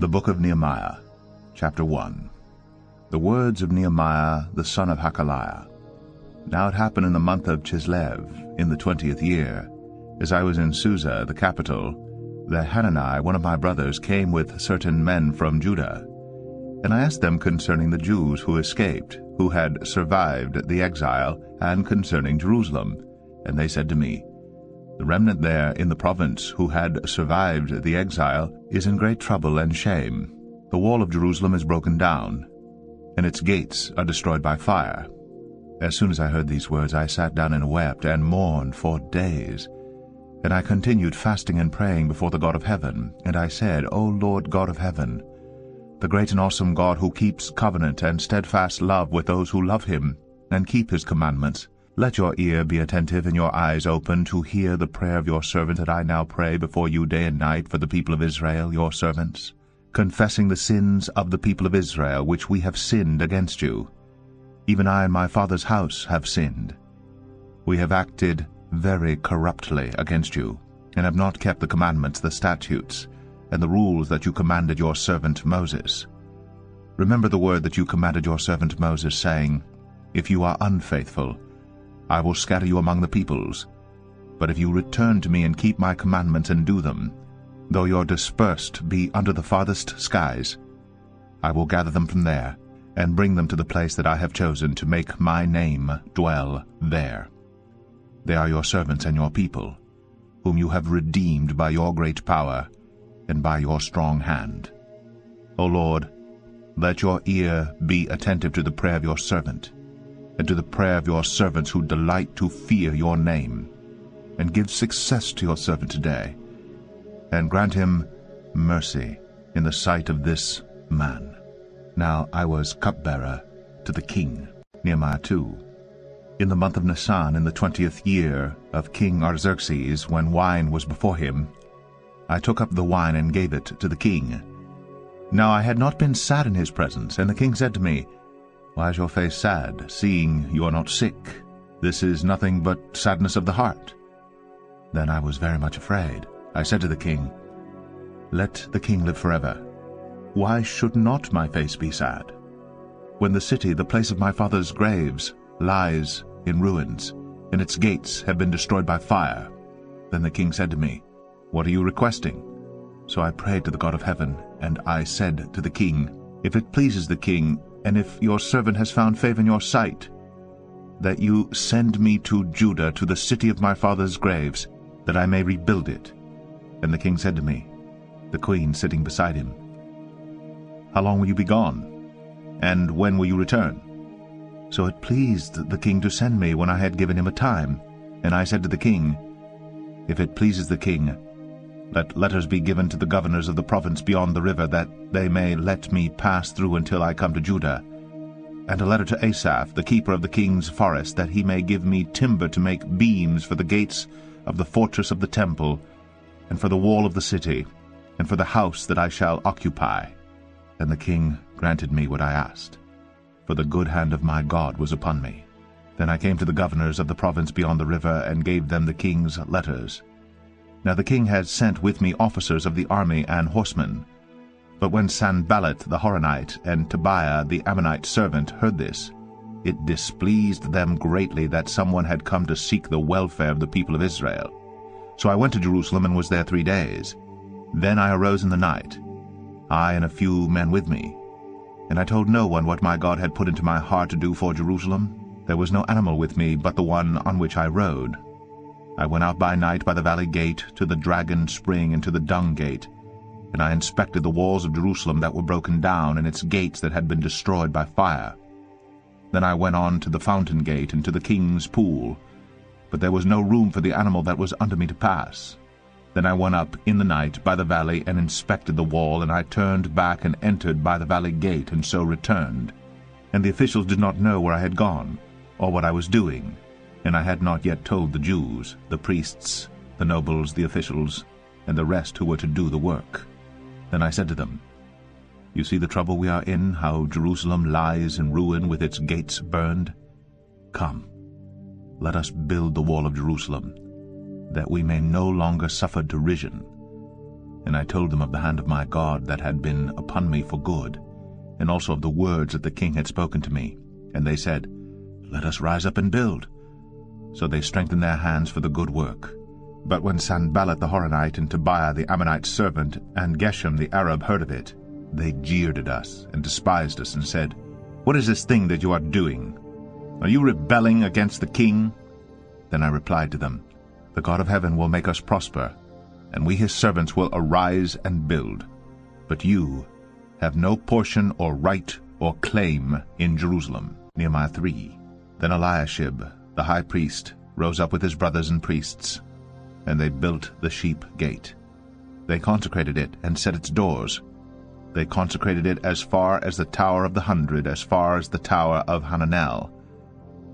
The Book of Nehemiah, chapter 1 The words of Nehemiah the son of Hacaliah. Now it happened in the month of Chislev, in the twentieth year, as I was in Susa, the capital, that Hanani, one of my brothers, came with certain men from Judah. And I asked them concerning the Jews who escaped, who had survived the exile, and concerning Jerusalem. And they said to me, the remnant there in the province who had survived the exile is in great trouble and shame. The wall of Jerusalem is broken down, and its gates are destroyed by fire. As soon as I heard these words, I sat down and wept and mourned for days. And I continued fasting and praying before the God of heaven. And I said, O Lord God of heaven, the great and awesome God who keeps covenant and steadfast love with those who love him and keep his commandments, let your ear be attentive and your eyes open to hear the prayer of your servant that I now pray before you day and night for the people of Israel, your servants, confessing the sins of the people of Israel which we have sinned against you. Even I and my father's house have sinned. We have acted very corruptly against you, and have not kept the commandments, the statutes, and the rules that you commanded your servant Moses. Remember the word that you commanded your servant Moses, saying, If you are unfaithful, I will scatter you among the peoples. But if you return to me and keep my commandments and do them, though your dispersed be under the farthest skies, I will gather them from there, and bring them to the place that I have chosen to make my name dwell there. They are your servants and your people, whom you have redeemed by your great power and by your strong hand. O Lord, let your ear be attentive to the prayer of your servant, and to the prayer of your servants who delight to fear your name. And give success to your servant today, and grant him mercy in the sight of this man. Now I was cupbearer to the king. Nehemiah 2. In the month of Nisan, in the twentieth year of King Artaxerxes, when wine was before him, I took up the wine and gave it to the king. Now I had not been sad in his presence, and the king said to me, why is your face sad, seeing you are not sick? This is nothing but sadness of the heart. Then I was very much afraid. I said to the king, Let the king live forever. Why should not my face be sad? When the city, the place of my father's graves, lies in ruins, and its gates have been destroyed by fire. Then the king said to me, What are you requesting? So I prayed to the God of heaven, and I said to the king, If it pleases the king, and if your servant has found favor in your sight, that you send me to Judah, to the city of my father's graves, that I may rebuild it. And the king said to me, the queen sitting beside him, How long will you be gone? And when will you return? So it pleased the king to send me when I had given him a time. And I said to the king, If it pleases the king, let letters be given to the governors of the province beyond the river, that they may let me pass through until I come to Judah. And a letter to Asaph, the keeper of the king's forest, that he may give me timber to make beams for the gates of the fortress of the temple, and for the wall of the city, and for the house that I shall occupy. And the king granted me what I asked, for the good hand of my God was upon me. Then I came to the governors of the province beyond the river, and gave them the king's letters. Now the king had sent with me officers of the army and horsemen. But when Sanballat the Horonite and Tobiah the Ammonite servant heard this, it displeased them greatly that someone had come to seek the welfare of the people of Israel. So I went to Jerusalem and was there three days. Then I arose in the night, I and a few men with me. And I told no one what my God had put into my heart to do for Jerusalem. There was no animal with me but the one on which I rode, I went out by night by the valley gate to the dragon spring and to the dung gate, and I inspected the walls of Jerusalem that were broken down and its gates that had been destroyed by fire. Then I went on to the fountain gate and to the king's pool, but there was no room for the animal that was under me to pass. Then I went up in the night by the valley and inspected the wall, and I turned back and entered by the valley gate, and so returned. And the officials did not know where I had gone, or what I was doing, and I had not yet told the Jews, the priests, the nobles, the officials, and the rest who were to do the work. Then I said to them, You see the trouble we are in, how Jerusalem lies in ruin with its gates burned? Come, let us build the wall of Jerusalem, that we may no longer suffer derision. And I told them of the hand of my God that had been upon me for good, and also of the words that the king had spoken to me. And they said, Let us rise up and build. So they strengthened their hands for the good work. But when Sanballat the Horonite and Tobiah the Ammonite servant and Geshem the Arab heard of it, they jeered at us and despised us and said, What is this thing that you are doing? Are you rebelling against the king? Then I replied to them, The God of heaven will make us prosper, and we his servants will arise and build. But you have no portion or right or claim in Jerusalem. Nehemiah 3. Then Eliashib, the high priest, rose up with his brothers and priests, and they built the sheep gate. They consecrated it and set its doors. They consecrated it as far as the tower of the hundred, as far as the tower of Hananel.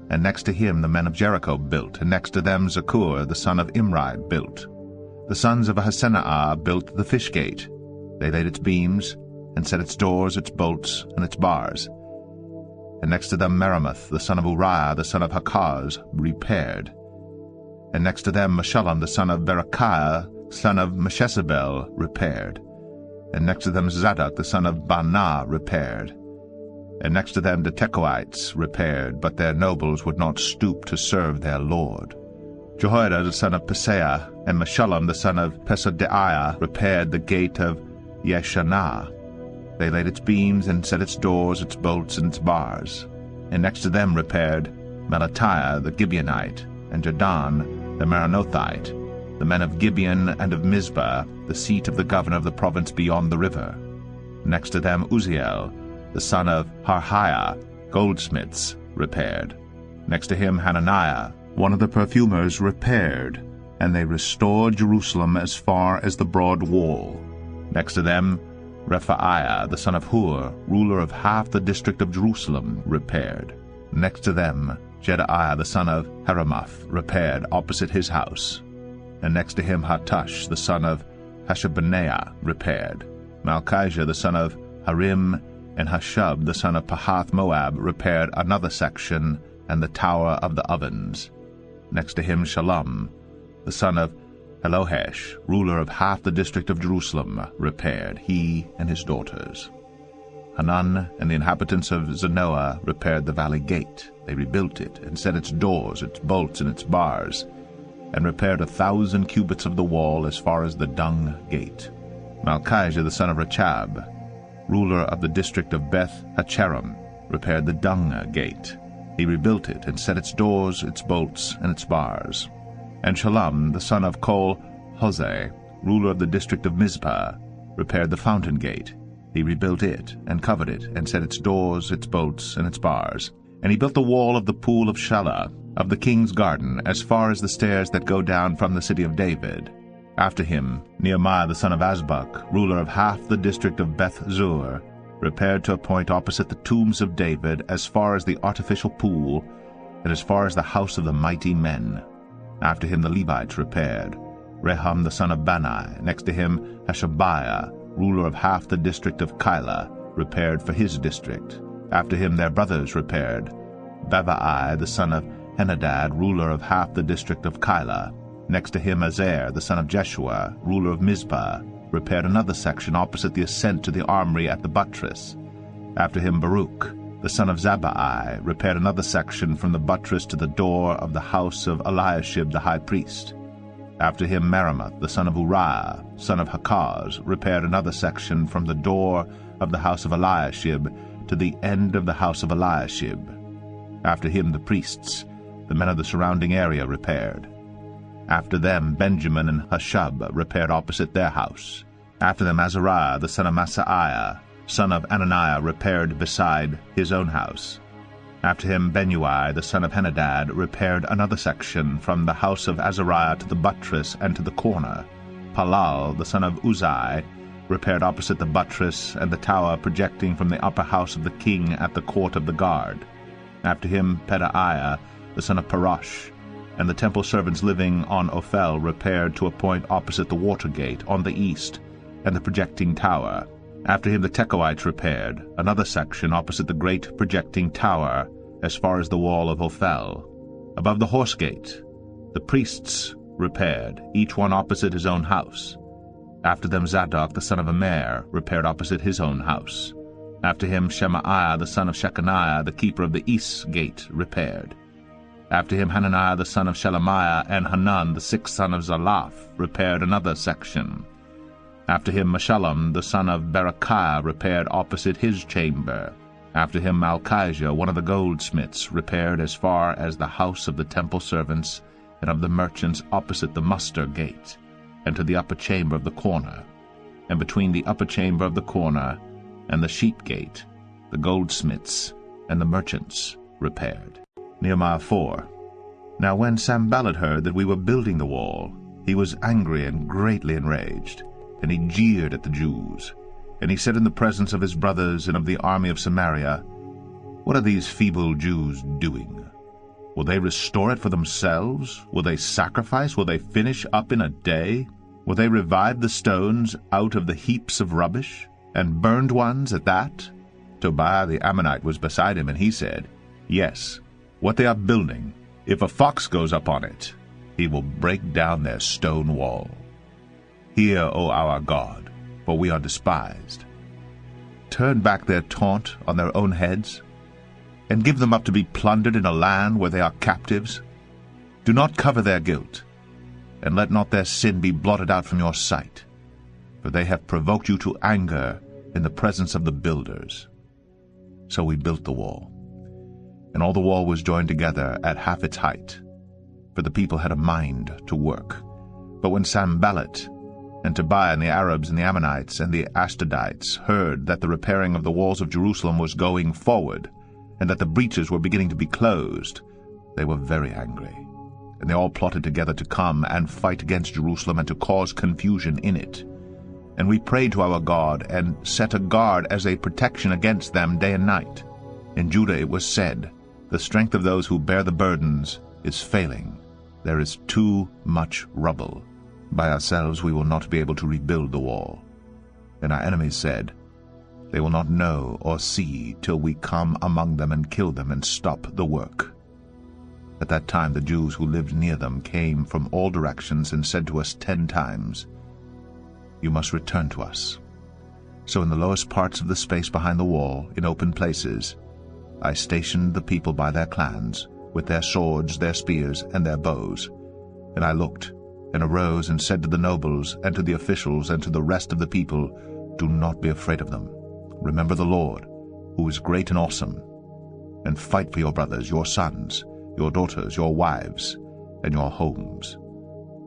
And next to him the men of Jericho built, and next to them Zaccur the son of Imri built. The sons of Hassenaah built the fish gate. They laid its beams, and set its doors, its bolts, and its bars. And next to them Meremoth the son of Uriah the son of Hakaz repaired. And next to them Meshullam the son of Berechiah son of Meshezabel repaired. And next to them Zadok the son of Baana repaired. And next to them the Tekoites repaired, but their nobles would not stoop to serve their lord. Jehoiada the son of Paseah and Meshullam the son of Besodeiah repaired the gate of Yeshanah. They laid its beams and set its doors, its bolts, and its bars. And next to them repaired Melatiah the Gibeonite, and Jadon the Meronothite, the men of Gibeon and of Mizpah, the seat of the governor of the province beyond the river. Next to them Uzziel, the son of Harhaiah, goldsmiths, repaired. Next to him Hananiah, one of the perfumers, repaired, and they restored Jerusalem as far as the broad wall. Next to them Rephaiah, the son of Hur, ruler of half the district of Jerusalem, repaired. Next to them Jedaiah the son of Harumaph repaired opposite his house. And next to him Hattush the son of Hashabneiah repaired. Malchijah the son of Harim and Hashub the son of Pahath Moab repaired another section and the tower of the ovens. Next to him Shallum the son of Hallohesh, ruler of half the district of Jerusalem, repaired, he and his daughters. Hanun and the inhabitants of Zanoah repaired the valley gate. They rebuilt it, and set its doors, its bolts, and its bars, and repaired a thousand cubits of the wall as far as the dung gate. Malchijah the son of Rechab, ruler of the district of Beth Hacherem, repaired the dung gate. He rebuilt it, and set its doors, its bolts, and its bars. And Shallum the son of Kol Hoseh, ruler of the district of Mizpah, repaired the fountain gate. He rebuilt it, and covered it, and set its doors, its bolts, and its bars. And he built the wall of the pool of Shelah, of the king's garden, as far as the stairs that go down from the city of David. After him, Nehemiah the son of Azbuk, ruler of half the district of Beth Zur, repaired to a point opposite the tombs of David, as far as the artificial pool, and as far as the house of the mighty men. After him the Levites repaired. Rehum the son of Bani, next to him Hashabiah, ruler of half the district of Keilah, repaired for his district. After him their brothers repaired. Bavvai the son of Henadad, ruler of half the district of Keilah. Next to him Ezer the son of Jeshua, ruler of Mizpah, repaired another section opposite the ascent to the armory at the buttress. After him Baruch, the son of Zabbai, repaired another section from the buttress to the door of the house of Eliashib the high priest. After him Meremoth, the son of Uriah, son of Hakaz, repaired another section from the door of the house of Eliashib to the end of the house of Eliashib. After him the priests, the men of the surrounding area, repaired. After them Benjamin and Hashub repaired opposite their house. After them Azariah, the son of Maaseiah, son of Ananiah, repaired beside his own house. After him Binnui, the son of Henadad, repaired another section from the house of Azariah to the buttress and to the corner. Palal, the son of Uzai, repaired opposite the buttress and the tower projecting from the upper house of the king at the court of the guard. After him Pedaiah, the son of Parosh, and the temple servants living on Ophel repaired to a point opposite the water gate on the east, and the projecting tower. After him the Tekoites repaired, another section opposite the great projecting tower, as far as the wall of Ophel. Above the horse gate, the priests repaired, each one opposite his own house. After them Zadok the son of Immer repaired opposite his own house. After him Shemaiah the son of Shechaniah, the keeper of the east gate, repaired. After him Hananiah the son of Shelemiah and Hanan the sixth son of Zalaph repaired another section. After him Meshullam the son of Berechiah repaired opposite his chamber. After him Malchijah, one of the goldsmiths, repaired as far as the house of the temple servants and of the merchants opposite the muster gate, and to the upper chamber of the corner. And between the upper chamber of the corner and the sheep gate, the goldsmiths and the merchants repaired. Nehemiah 4 Now when Sanballat heard that we were building the wall, he was angry and greatly enraged, and he jeered at the Jews. And he said in the presence of his brothers and of the army of Samaria, What are these feeble Jews doing? Will they restore it for themselves? Will they sacrifice? Will they finish up in a day? Will they revive the stones out of the heaps of rubbish? And burned ones at that? Tobiah the Ammonite was beside him, and he said, Yes, what they are building, if a fox goes up on it, he will break down their stone wall. Hear, O our God, for we are despised. Turn back their taunt on their own heads, and give them up to be plundered in a land where they are captives. Do not cover their guilt, and let not their sin be blotted out from your sight, for they have provoked you to anger in the presence of the builders. So we built the wall, and all the wall was joined together at half its height, for the people had a mind to work. But when Sanballat and Tobiah and the Arabs and the Ammonites and the Ashdodites heard that the repairing of the walls of Jerusalem was going forward, and that the breaches were beginning to be closed, they were very angry. And they all plotted together to come and fight against Jerusalem and to cause confusion in it. And we prayed to our God and set a guard as a protection against them day and night. In Judah it was said, The strength of those who bear the burdens is failing. There is too much rubble. By ourselves we will not be able to rebuild the wall. And our enemies said, They will not know or see till we come among them and kill them and stop the work. At that time the Jews who lived near them came from all directions and said to us ten times, You must return to us. So in the lowest parts of the space behind the wall, in open places, I stationed the people by their clans, with their swords, their spears, and their bows. And I looked, and arose and said to the nobles, and to the officials, and to the rest of the people, Do not be afraid of them. Remember the Lord, who is great and awesome, and fight for your brothers, your sons, your daughters, your wives, and your homes.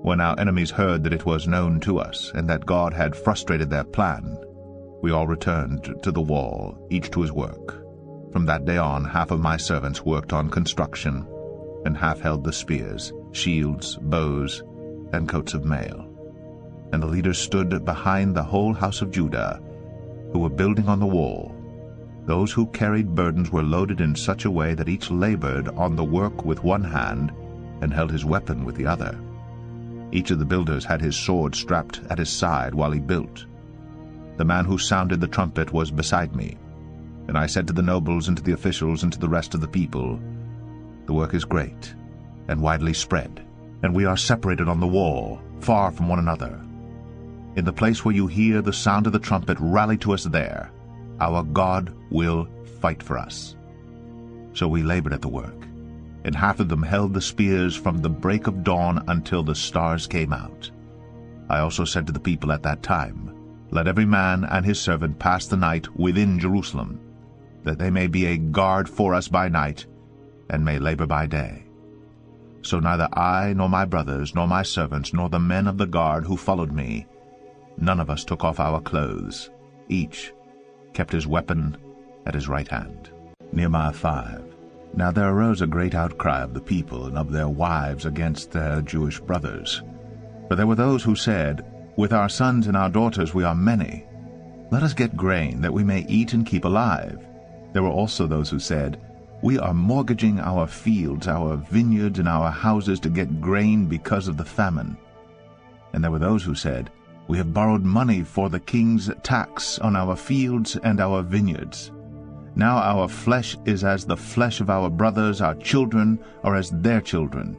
When our enemies heard that it was known to us, and that God had frustrated their plan, we all returned to the wall, each to his work. From that day on, half of my servants worked on construction, and half held the spears, shields, bows, and coats of mail. And the leaders stood behind the whole house of Judah, who were building on the wall. Those who carried burdens were loaded in such a way that each labored on the work with one hand and held his weapon with the other. Each of the builders had his sword strapped at his side while he built. The man who sounded the trumpet was beside me, and I said to the nobles and to the officials and to the rest of the people, The work is great and widely spread, and we are separated on the wall, far from one another. In the place where you hear the sound of the trumpet, rally to us there. Our God will fight for us. So we labored at the work, and half of them held the spears from the break of dawn until the stars came out. I also said to the people at that time, Let every man and his servant pass the night within Jerusalem, that they may be a guard for us by night, and may labor by day. So neither I, nor my brothers, nor my servants, nor the men of the guard who followed me, none of us took off our clothes. Each kept his weapon at his right hand. Nehemiah 5 Now there arose a great outcry of the people and of their wives against their Jewish brothers. For there were those who said, With our sons and our daughters we are many. Let us get grain, that we may eat and keep alive. There were also those who said, we are mortgaging our fields, our vineyards, and our houses to get grain because of the famine. And there were those who said, We have borrowed money for the king's tax on our fields and our vineyards. Now our flesh is as the flesh of our brothers, our children are as their children.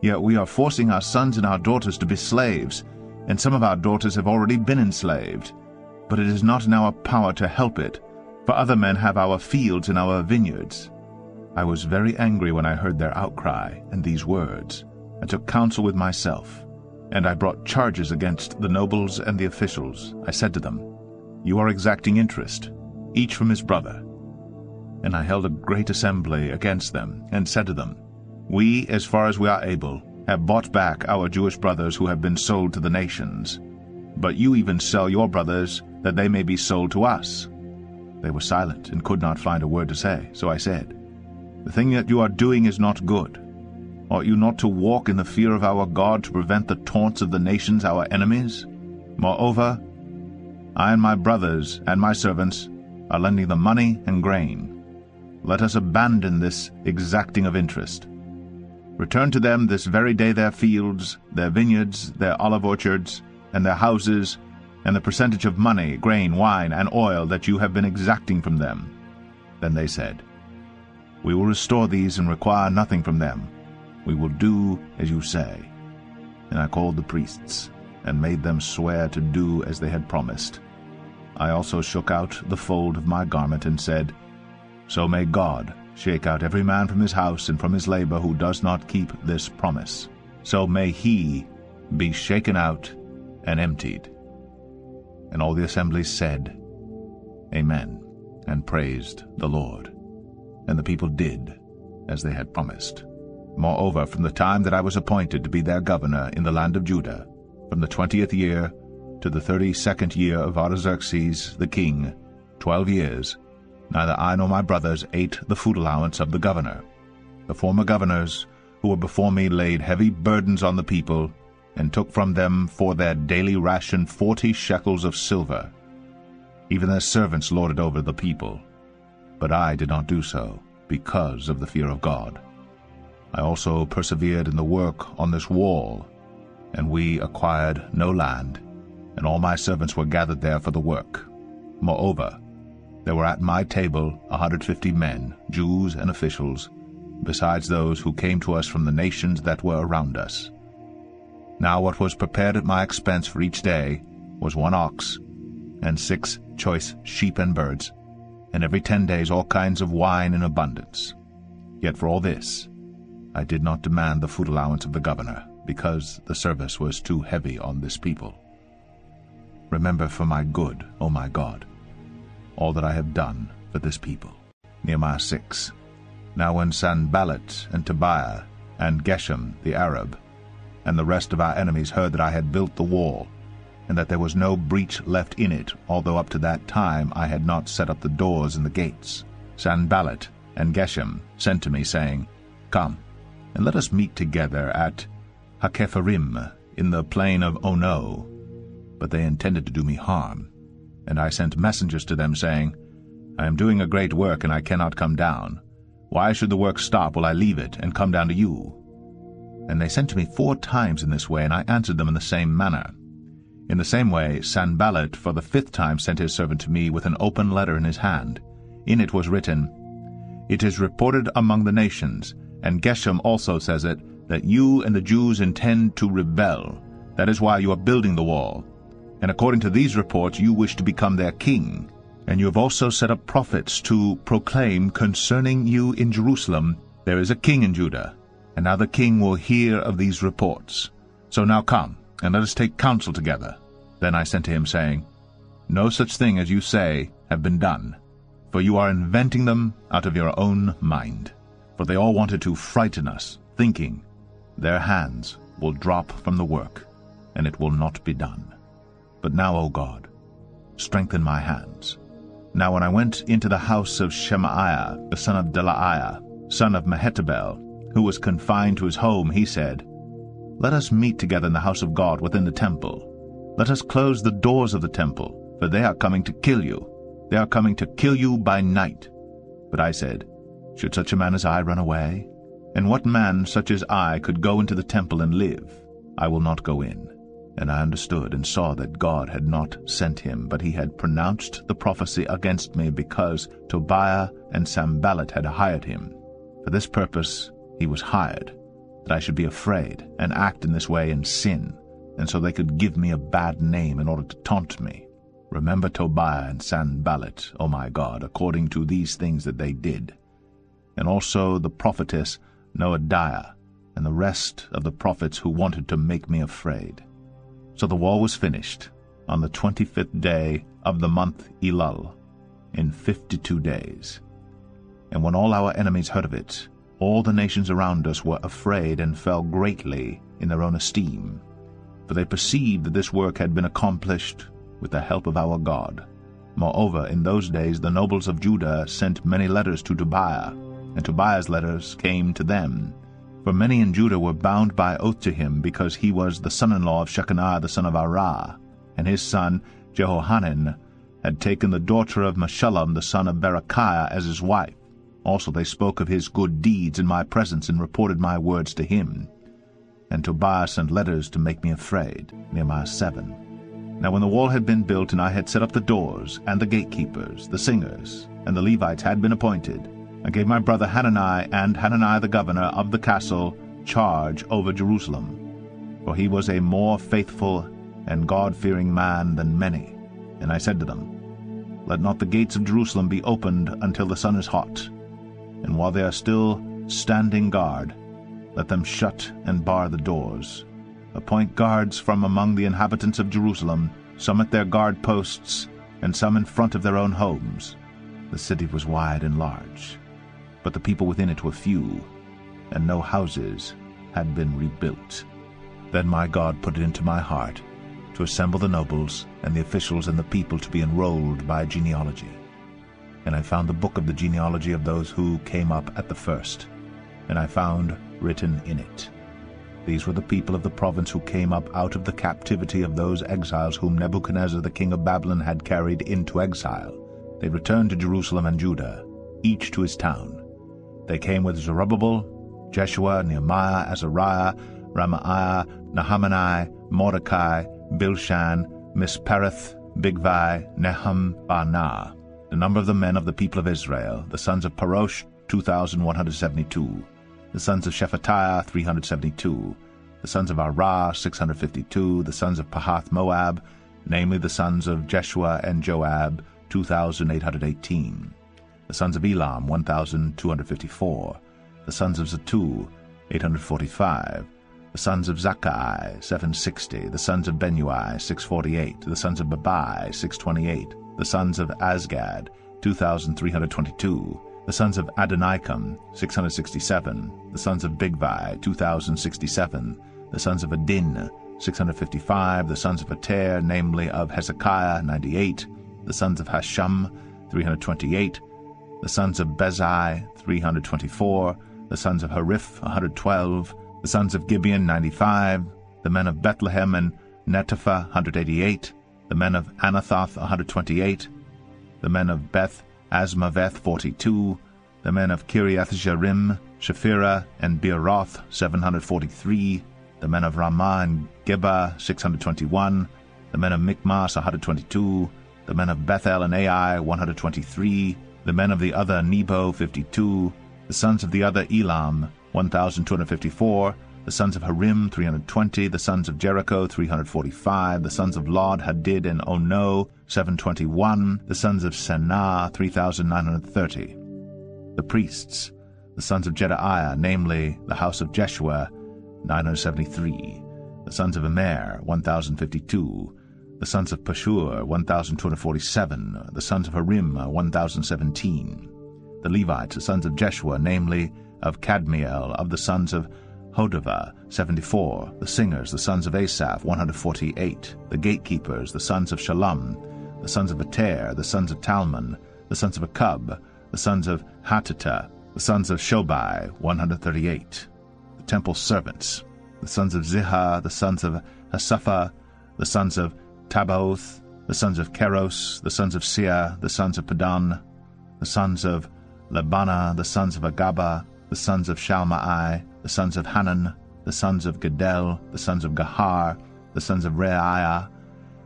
Yet we are forcing our sons and our daughters to be slaves, and some of our daughters have already been enslaved. But it is not in our power to help it, for other men have our fields and our vineyards. I was very angry when I heard their outcry and these words, and took counsel with myself. And I brought charges against the nobles and the officials. I said to them, You are exacting interest, each from his brother. And I held a great assembly against them, and said to them, We, as far as we are able, have bought back our Jewish brothers who have been sold to the nations. But you even sell your brothers, that they may be sold to us. They were silent, and could not find a word to say. So I said, The thing that you are doing is not good. Ought you not to walk in the fear of our God to prevent the taunts of the nations our enemies? Moreover, I and my brothers and my servants are lending them money and grain. Let us abandon this exacting of interest. Return to them this very day their fields, their vineyards, their olive orchards, and their houses, and the percentage of money, grain, wine, and oil that you have been exacting from them. Then they said, We will restore these and require nothing from them. We will do as you say. And I called the priests, and made them swear to do as they had promised. I also shook out the fold of my garment, and said, So may God shake out every man from his house and from his labor who does not keep this promise. So may he be shaken out and emptied. And all the assembly said, Amen, and praised the Lord. And the people did as they had promised. Moreover, from the time that I was appointed to be their governor in the land of Judah, from the twentieth year to the thirty-second year of Artaxerxes the king, twelve years, neither I nor my brothers ate the food allowance of the governor. The former governors who were before me laid heavy burdens on the people, and took from them for their daily ration forty shekels of silver. Even their servants lorded over the people. But I did not do so, because of the fear of God. I also persevered in the work on this wall, and we acquired no land, and all my servants were gathered there for the work. Moreover, there were at my table a hundred fifty men, Jews and officials, besides those who came to us from the nations that were around us. Now what was prepared at my expense for each day was one ox, and six choice sheep and birds, and every ten days all kinds of wine in abundance. Yet for all this I did not demand the food allowance of the governor, because the service was too heavy on this people. Remember for my good, O my God, all that I have done for this people. Nehemiah 6. Now when Sanballat and Tobiah and Geshem the Arab and the rest of our enemies heard that I had built the wall, and that there was no breach left in it, although up to that time I had not set up the doors and the gates, Sanballat and Geshem sent to me, saying, Come, and let us meet together at Hakkephirim in the plain of Ono. But they intended to do me harm, and I sent messengers to them, saying, I am doing a great work, and I cannot come down. Why should the work stop while I leave it, and come down to you? And they sent to me four times in this way, and I answered them in the same manner. In the same way, Sanballat for the fifth time sent his servant to me with an open letter in his hand. In it was written, It is reported among the nations, and Geshem also says it, that you and the Jews intend to rebel. That is why you are building the wall. And according to these reports, you wish to become their king. And you have also set up prophets to proclaim concerning you in Jerusalem, There is a king in Judah. And now the king will hear of these reports. So now come, and let us take counsel together. Then I sent to him, saying, No such thing as you say have been done, for you are inventing them out of your own mind. For they all wanted to frighten us, thinking, Their hands will drop from the work, and it will not be done. But now, O God, strengthen my hands. Now when I went into the house of Shemaiah, the son of Delaiah, son of Mehetabel, who was confined to his home, he said, Let us meet together in the house of God within the temple. Let us close the doors of the temple, for they are coming to kill you. They are coming to kill you by night. But I said, Should such a man as I run away? And what man such as I could go into the temple and live? I will not go in. And I understood and saw that God had not sent him, but he had pronounced the prophecy against me because Tobiah and Sanballat had hired him. For this purpose he was hired, that I should be afraid and act in this way and sin, and so they could give me a bad name in order to taunt me. Remember Tobiah and Sanballat, O my God, according to these things that they did, and also the prophetess Noadiah, and the rest of the prophets who wanted to make me afraid. So the wall was finished on the twenty-fifth day of the month Elul, in fifty-two days. And when all our enemies heard of it, all the nations around us were afraid and fell greatly in their own esteem, for they perceived that this work had been accomplished with the help of our God. Moreover, in those days the nobles of Judah sent many letters to Tobiah, and Tobiah's letters came to them. For many in Judah were bound by oath to him, because he was the son-in-law of Shechaniah the son of Arah, and his son Jehohanan had taken the daughter of Meshullam the son of Berechiah as his wife. Also they spoke of his good deeds in my presence, and reported my words to him. And Tobiah sent letters to make me afraid. Nehemiah 7. Now when the wall had been built, and I had set up the doors, and the gatekeepers, the singers, and the Levites had been appointed, I gave my brother Hanani and Hananiah the governor of the castle charge over Jerusalem. For he was a more faithful and God-fearing man than many. And I said to them, Let not the gates of Jerusalem be opened until the sun is hot, and while they are still standing guard, let them shut and bar the doors, Appoint guards from among the inhabitants of Jerusalem, some at their guard posts, and some in front of their own homes. The city was wide and large, but the people within it were few, and no houses had been rebuilt. Then my God put it into my heart to assemble the nobles and the officials and the people to be enrolled by genealogy. And I found the book of the genealogy of those who came up at the first, and I found written in it these were the people of the province who came up out of the captivity of those exiles whom Nebuchadnezzar the king of Babylon had carried into exile. They returned to Jerusalem and Judah, each to his town. They came with Zerubbabel, Jeshua, Nehemiah, Azariah, Ramaiah, Nahamani, Mordecai, Bilshan, Mispereth, Bigvai, Nehum, Baanah. The number of the men of the people of Israel, the sons of Parosh, 2,172 the sons of Shephatiah, 372, the sons of Arah, 652, the sons of Pahath Moab, namely the sons of Jeshua and Joab, 2,818, the sons of Elam, 1,254, the sons of Zattu, 845, the sons of Zakkai, 760, the sons of Binnui, 648, the sons of Babai, 628, the sons of Azgad, 2,322, the sons of Adonikam, 667, the sons of Bigvai, 2067, the sons of Adin, 655, the sons of Ater, namely of Hezekiah, 98, the sons of Hashum, 328, the sons of Bezai, 324, the sons of Hariph, 112, the sons of Gibeon, 95, the men of Bethlehem and Netophah, 188, the men of Anathoth, 128, the men of Beth Azmaveth 42, the men of Kiriath Jearim, Chephirah, and Beeroth 743, the men of Ramah and Geba 621, the men of Michmas 122, the men of Bethel and Ai 123, the men of the other Nebo 52, the sons of the other Elam 1254, the sons of Harim 320, the sons of Jericho 345, the sons of Lod, Hadid, and Ono 721, the sons of Senah 3930. The priests, the sons of Jedaiah, namely the house of Jeshua 973, the sons of Immer 1052, the sons of Pashhur 1247, the sons of Harim 1017, the Levites, the sons of Jeshua, namely of Kadmiel, of the sons of Hodevah, 74, the singers, the sons of Asaph, 148, the gatekeepers, the sons of Shallum, the sons of Ater, the sons of Talmon, the sons of Akkub, the sons of Hatita, the sons of Shobai, 138, the temple servants, the sons of Ziha, the sons of Hasupha, the sons of Tabbaoth, the sons of Keros, the sons of Sia, the sons of Padon, the sons of Lebana, the sons of Hagaba, the sons of Shalmai, the sons of Hanan, the sons of Giddel, the sons of Gahar, the sons of Reaiah,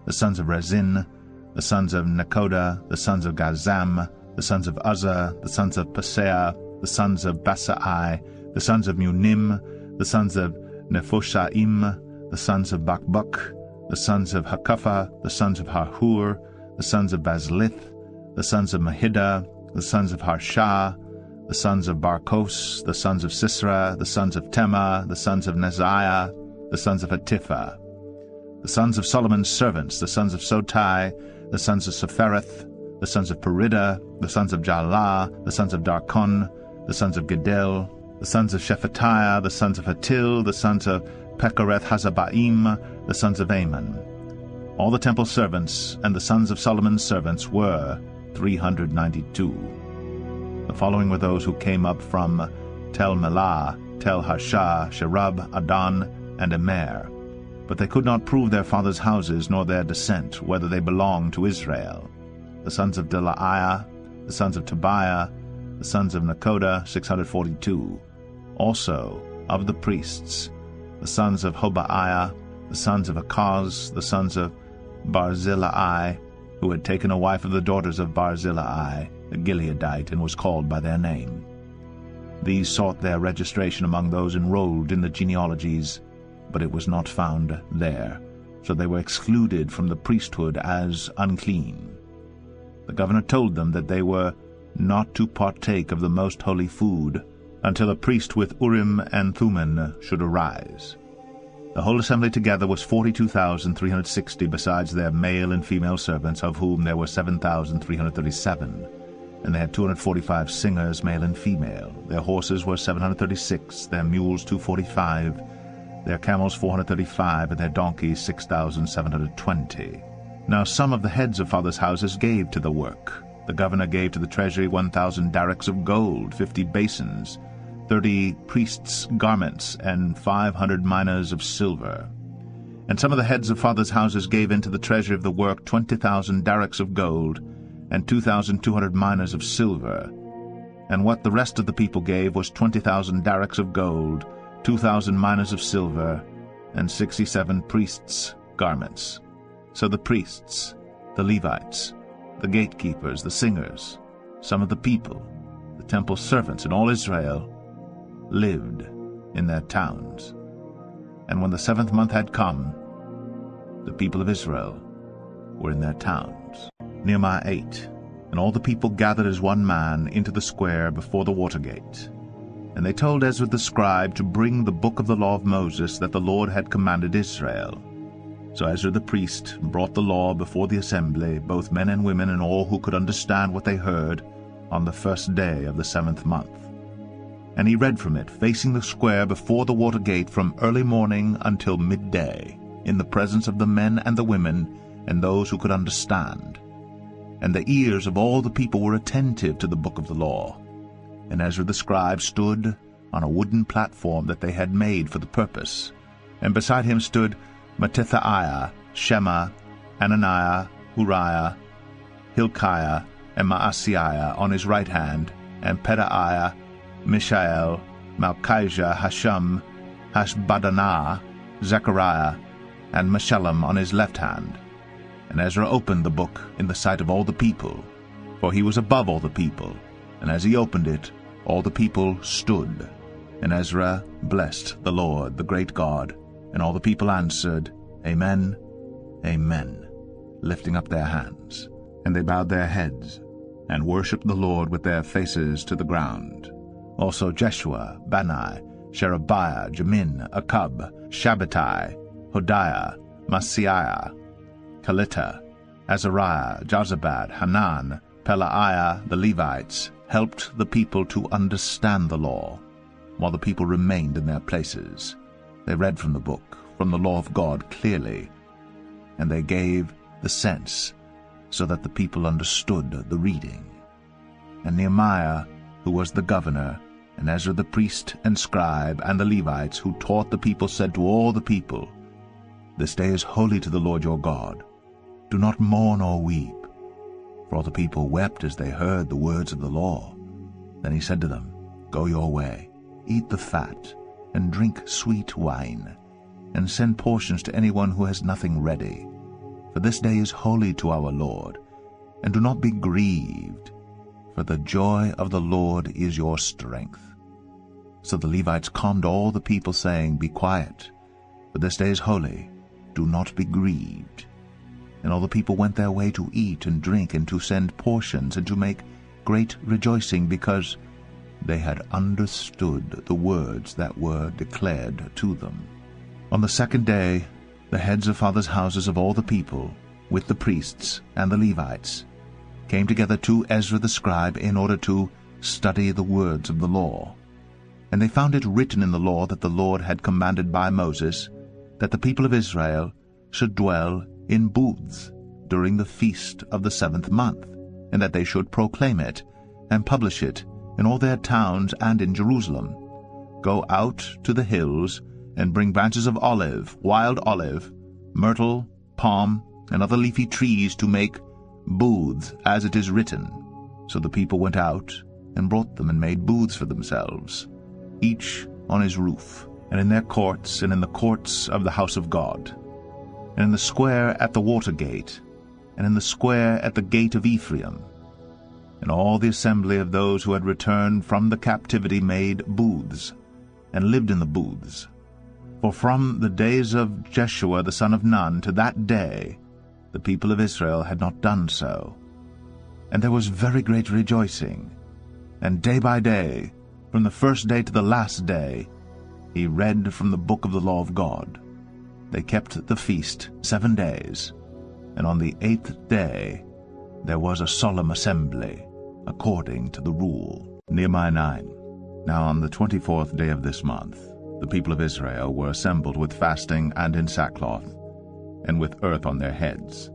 the sons of Rezin, the sons of Nekoda, the sons of Gazzam, the sons of Uzza, the sons of Paseah, the sons of Besai, the sons of Meunim, the sons of Nephushesim, the sons of Bakbuk, the sons of Hakupha, the sons of Harhur, the sons of Bazlith, the sons of Mehida, the sons of Harsha, the sons of Barkos, the sons of Sisera, the sons of Temah, the sons of Neziah, the sons of Hatipha, the sons of Solomon's servants, the sons of Sotai, the sons of Sophereth, the sons of Perida, the sons of Jaala, the sons of Darkon, the sons of Giddel, the sons of Shephatiah, the sons of Hattil, the sons of Pochereth-hazzebaim, the sons of Amon. All the temple servants and the sons of Solomon's servants were 392. The following were those who came up from Tel Melah, Tel Harsha, Sherab, Addon, and Immer. But they could not prove their fathers' houses nor their descent, whether they belonged to Israel. The sons of Delaiah, the sons of Tobiah, the sons of Nekoda, 642. Also of the priests, the sons of Hobaiah, the sons of Hakkoz, the sons of Barzillai, who had taken a wife of the daughters of Barzillai, a Gileadite, and was called by their name. These sought their registration among those enrolled in the genealogies, but it was not found there, so they were excluded from the priesthood as unclean. The governor told them that they were not to partake of the most holy food until a priest with Urim and Thummim should arise. The whole assembly together was 42,360 besides their male and female servants, of whom there were 7,337. And they had 245 singers, male and female. Their horses were 736, their mules 245, their camels 435, and their donkeys 6,720. Now some of the heads of fathers' houses gave to the work. The governor gave to the treasury 1,000 darics of gold, 50 basins, 30 priests' garments, and 500 minas of silver. And some of the heads of fathers' houses gave into the treasury of the work 20,000 darics of gold, and 2,200 minas of silver. And what the rest of the people gave was 20,000 darics of gold, 2,000 minas of silver, and 67 priests' garments. So the priests, the Levites, the gatekeepers, the singers, some of the people, the temple servants, and all Israel lived in their towns. And when the seventh month had come, the people of Israel were in their towns. Nehemiah 8 And all the people gathered as one man into the square before the water gate. And they told Ezra the scribe to bring the book of the law of Moses that the Lord had commanded Israel. So Ezra the priest brought the law before the assembly, both men and women and all who could understand what they heard, on the first day of the seventh month and he read from it, facing the square before the water gate from early morning until midday, in the presence of the men and the women, and those who could understand. And the ears of all the people were attentive to the book of the law. And Ezra the scribe stood on a wooden platform that they had made for the purpose. And beside him stood Mattithiah, Shema, Anaiah, Uriah, Hilkiah, and Maaseiah on his right hand, and Pedaiah, Mishael, Malchijah, Hashum, Hashbaddanah, Zechariah, and Meshullam on his left hand. And Ezra opened the book in the sight of all the people, for he was above all the people. And as he opened it, all the people stood. And Ezra blessed the Lord, the great God. And all the people answered, Amen, Amen, lifting up their hands. And they bowed their heads, and worshipped the Lord with their faces to the ground. Also Jeshua, Bani, Sherebiah, Jamin, Akkub, Shabbethai, Hodiah, Maaseiah, Kelita, Azariah, Jozabad, Hanan, Pelaiah, the Levites, helped the people to understand the law, while the people remained in their places. They read from the book, from the law of God clearly, and they gave the sense, so that the people understood the reading. And Nehemiah, who was the governor, and Ezra the priest and scribe and the Levites who taught the people said to all the people, This day is holy to the Lord your God. Do not mourn or weep. For all the people wept as they heard the words of the law. Then he said to them, Go your way, eat the fat, and drink sweet wine, and send portions to anyone who has nothing ready. For this day is holy to our Lord, and do not be grieved, for the joy of the Lord is your strength. So the Levites calmed all the people, saying, Be quiet, For this day is holy. Do not be grieved. And all the people went their way to eat and drink, and to send portions, and to make great rejoicing, because they had understood the words that were declared to them. On the second day the heads of fathers' houses of all the people, with the priests and the Levites, came together to Ezra the scribe in order to study the words of the law. And they found it written in the law that the Lord had commanded by Moses that the people of Israel should dwell in booths during the feast of the seventh month, and that they should proclaim it and publish it in all their towns and in Jerusalem. Go out to the hills and bring branches of olive, wild olive, myrtle, palm, and other leafy trees to make booths, as it is written. So the people went out and brought them and made booths for themselves, each on his roof, and in their courts, and in the courts of the house of God, and in the square at the water gate, and in the square at the gate of Ephraim. And all the assembly of those who had returned from the captivity made booths, and lived in the booths. For from the days of Jeshua the son of Nun to that day the people of Israel had not done so. And there was very great rejoicing. And day by day, from the first day to the last day, he read from the book of the law of God. They kept the feast seven days, and on the eighth day there was a solemn assembly, according to the rule. Nehemiah 9. Now on the twenty-fourth day of this month, the people of Israel were assembled with fasting and in sackcloth, and with earth on their heads.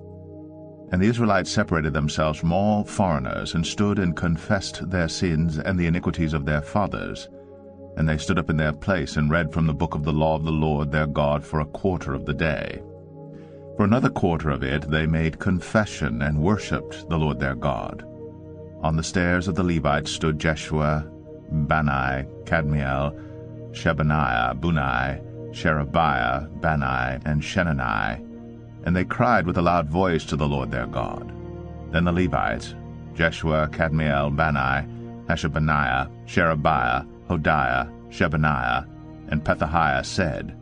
And the Israelites separated themselves from all foreigners, and stood and confessed their sins and the iniquities of their fathers. And they stood up in their place and read from the book of the law of the Lord their God for a quarter of the day. For another quarter of it they made confession and worshipped the Lord their God. On the stairs of the Levites stood Jeshua, Bani, Kadmiel, Shebaniah, Bunni, Sherebiah, Bani, and Chenani. and they cried with a loud voice to the Lord their God. Then the Levites, Jeshua, Kadmiel, Bani, Hashabneiah, Sherebiah, Hodiah, Shebaniah, and Pethahiah said,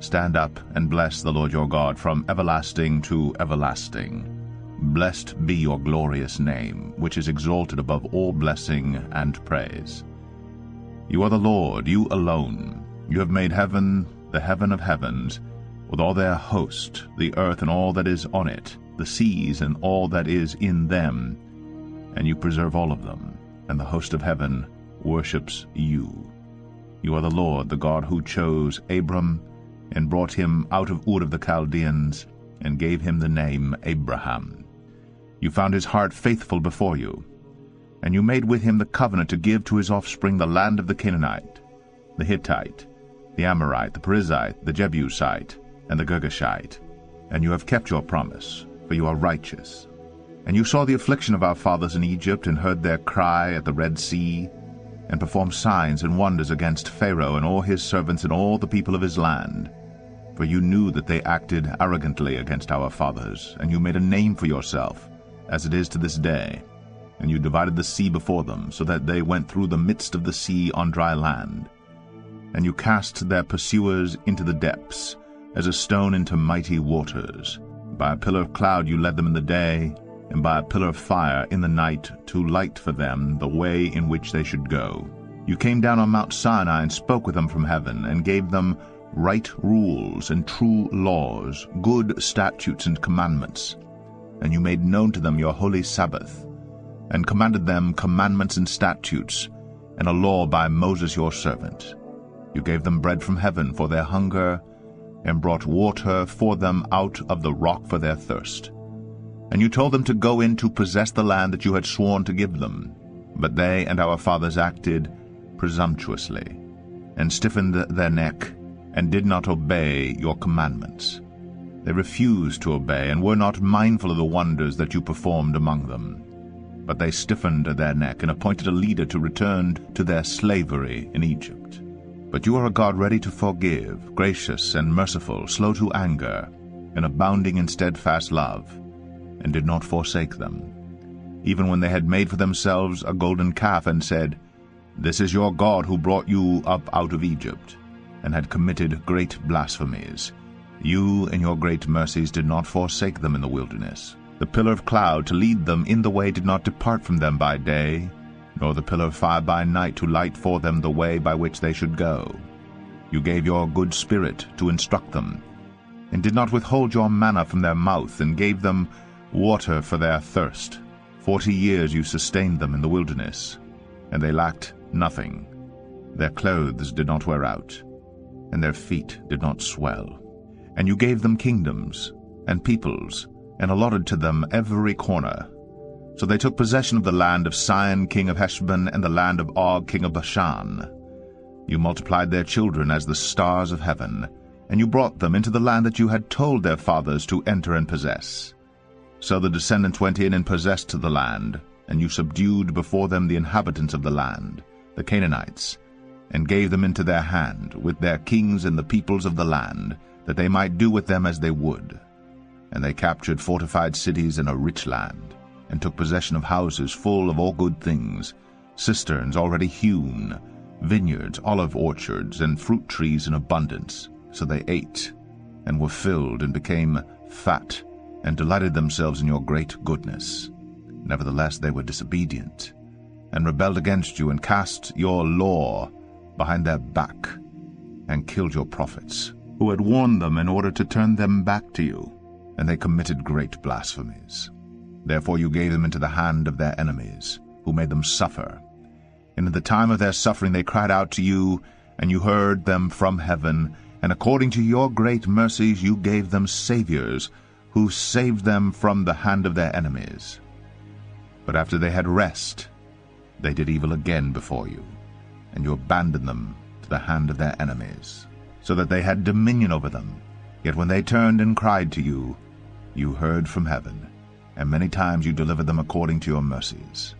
Stand up and bless the Lord your God from everlasting to everlasting. Blessed be your glorious name, which is exalted above all blessing and praise. You are the Lord, you alone. You have made heaven, the heaven of heavens, with all their host, the earth and all that is on it, the seas and all that is in them, and you preserve all of them, and the host of heaven worships you. You are the Lord, the God who chose Abram, and brought him out of Ur of the Chaldeans, and gave him the name Abraham. You found his heart faithful before you, and you made with him the covenant to give to his offspring the land of the Canaanite, the Hittite, the Amorite, the Perizzite, the Jebusite, and the Girgashite. And you have kept your promise, for you are righteous. And you saw the affliction of our fathers in Egypt, and heard their cry at the Red Sea, and performed signs and wonders against Pharaoh and all his servants and all the people of his land. For you knew that they acted arrogantly against our fathers, and you made a name for yourself, as it is to this day and you divided the sea before them, so that they went through the midst of the sea on dry land. And you cast their pursuers into the depths, as a stone into mighty waters. By a pillar of cloud you led them in the day, and by a pillar of fire in the night to light for them the way in which they should go. You came down on Mount Sinai and spoke with them from heaven, and gave them right rules and true laws, good statutes and commandments. And you made known to them your holy Sabbath, and commanded them commandments and statutes, and a law by Moses your servant. You gave them bread from heaven for their hunger, and brought water for them out of the rock for their thirst. And you told them to go in to possess the land that you had sworn to give them. But they and our fathers acted presumptuously, and stiffened their neck, and did not obey your commandments. They refused to obey, and were not mindful of the wonders that you performed among them. But they stiffened their neck and appointed a leader to return to their slavery in Egypt. But you are a God ready to forgive, gracious and merciful, slow to anger, and abounding in steadfast love, and did not forsake them. Even when they had made for themselves a golden calf and said, This is your God who brought you up out of Egypt, and had committed great blasphemies, You, in your great mercies, did not forsake them in the wilderness. The pillar of cloud to lead them in the way did not depart from them by day, nor the pillar of fire by night to light for them the way by which they should go. You gave your good spirit to instruct them, and did not withhold your manna from their mouth, and gave them water for their thirst. Forty years you sustained them in the wilderness, and they lacked nothing. Their clothes did not wear out, and their feet did not swell. And you gave them kingdoms and peoples, and allotted to them every corner. So they took possession of the land of Sihon king of Heshbon, and the land of Og king of Bashan. You multiplied their children as the stars of heaven, and you brought them into the land that you had told their fathers to enter and possess. So the descendants went in and possessed the land, and you subdued before them the inhabitants of the land, the Canaanites, and gave them into their hand, with their kings and the peoples of the land, that they might do with them as they would. And they captured fortified cities in a rich land, and took possession of houses full of all good things, cisterns already hewn, vineyards, olive orchards, and fruit trees in abundance. So they ate, and were filled, and became fat, and delighted themselves in your great goodness. Nevertheless they were disobedient, and rebelled against you, and cast your law behind their back, and killed your prophets, who had warned them in order to turn them back to you, and they committed great blasphemies. Therefore you gave them into the hand of their enemies, who made them suffer. And in the time of their suffering they cried out to you, and you heard them from heaven, and according to your great mercies you gave them saviors, who saved them from the hand of their enemies. But after they had rest, they did evil again before you and you abandoned them to the hand of their enemies, so that they had dominion over them. Yet when they turned and cried to you, you heard from heaven, and many times you delivered them according to your mercies.